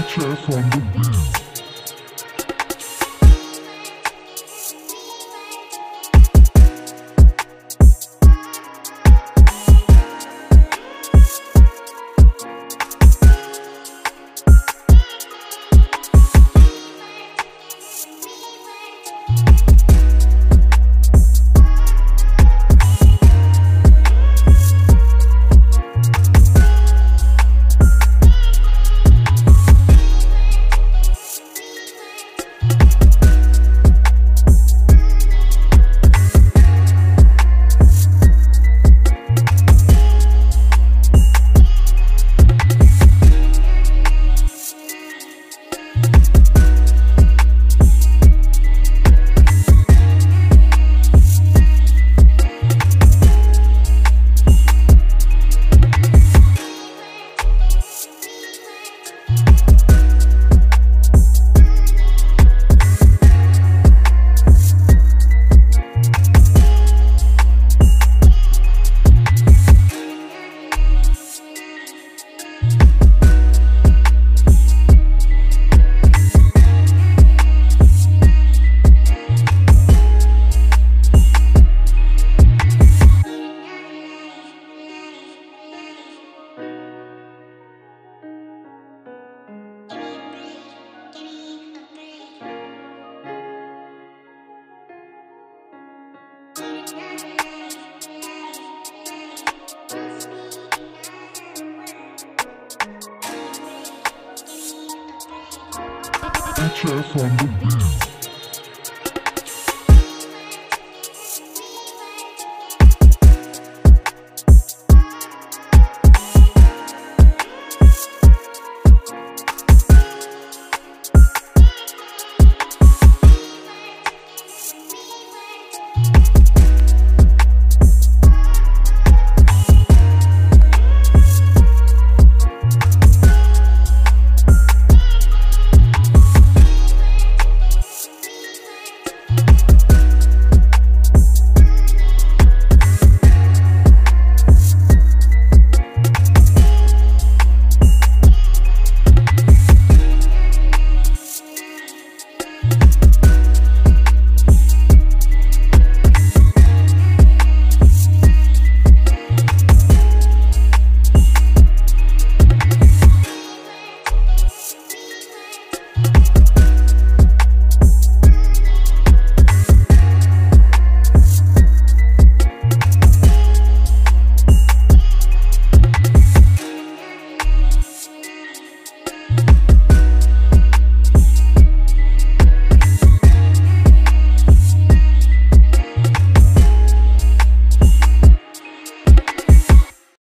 HF on the beat. HF on the beat.